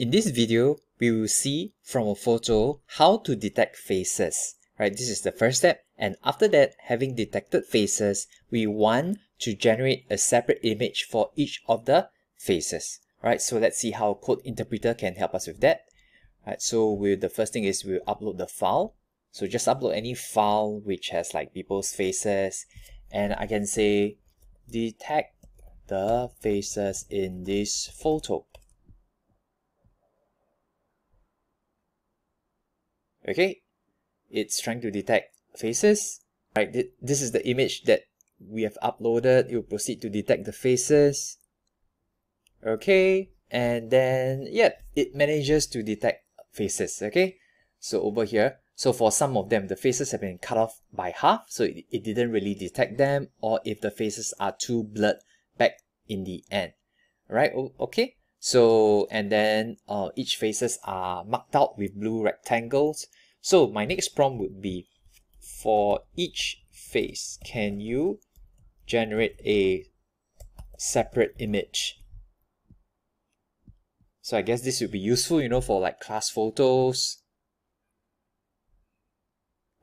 In this video, we will see from a photo how to detect faces. Right, this is the first step. And after that, having detected faces, we want to generate a separate image for each of the faces. Right, so let's see how Code Interpreter can help us with that. Right, so we the first thing is we'll upload the file. So just upload any file which has like people's faces, and I can say detect the faces in this photo. Okay, it's trying to detect faces. Right, this is the image that we have uploaded. It will proceed to detect the faces. Okay, and then yeah, it manages to detect faces. Okay, so over here, so for some of them, the faces have been cut off by half, so it, it didn't really detect them, or if the faces are too blurred back in the end. Right, okay. So, and then uh, each faces are marked out with blue rectangles. So my next prompt would be, for each face, can you generate a separate image? So I guess this would be useful, you know, for like class photos,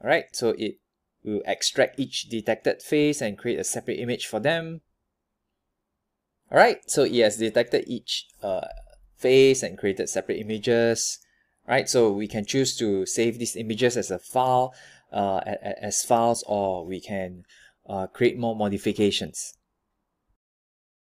Alright, so it will extract each detected face and create a separate image for them. Alright, so it has detected each uh, face and created separate images. Right, so we can choose to save these images as a file, uh, as files, or we can uh, create more modifications.